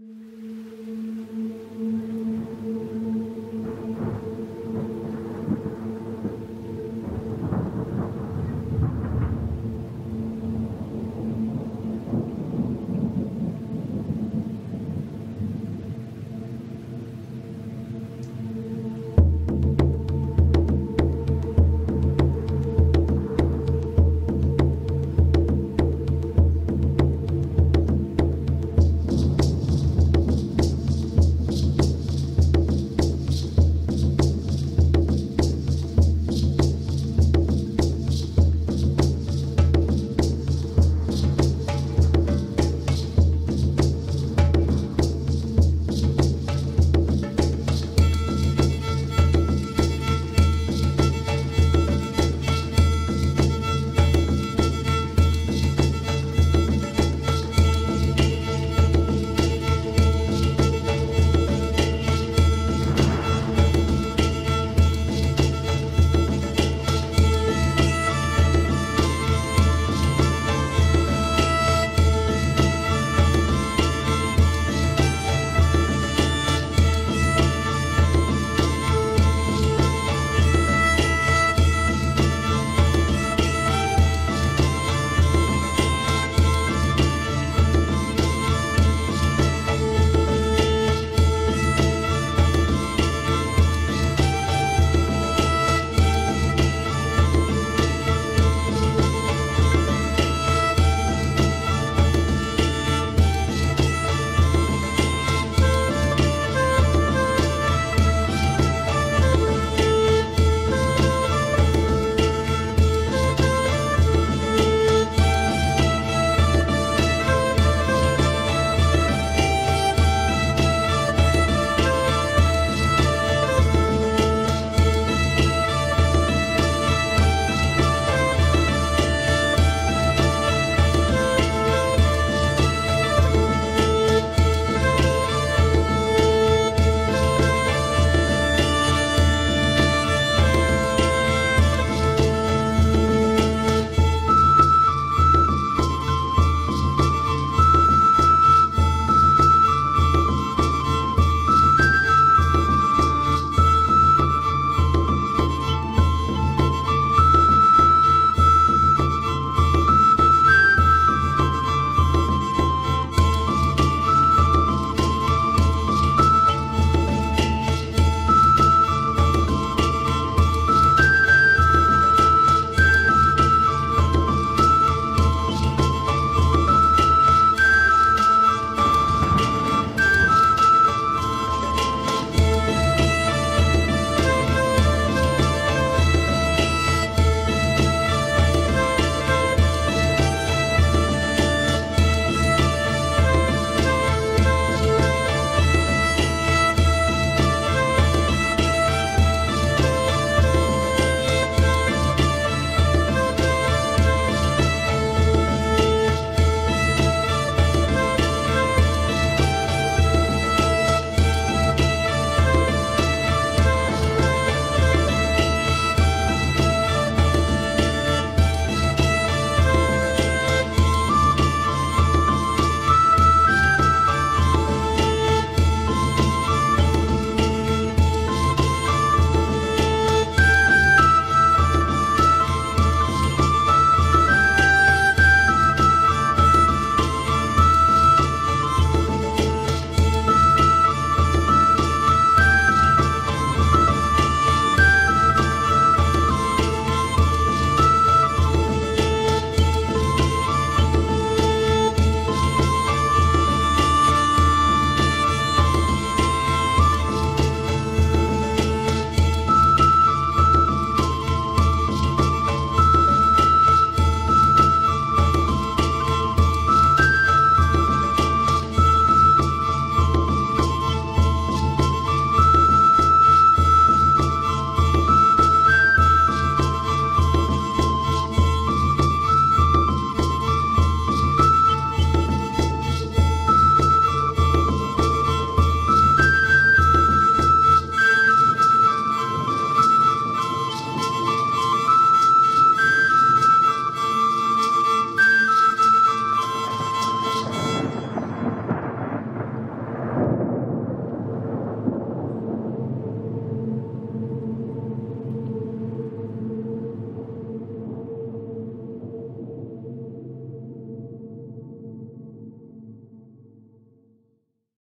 Mm-hmm.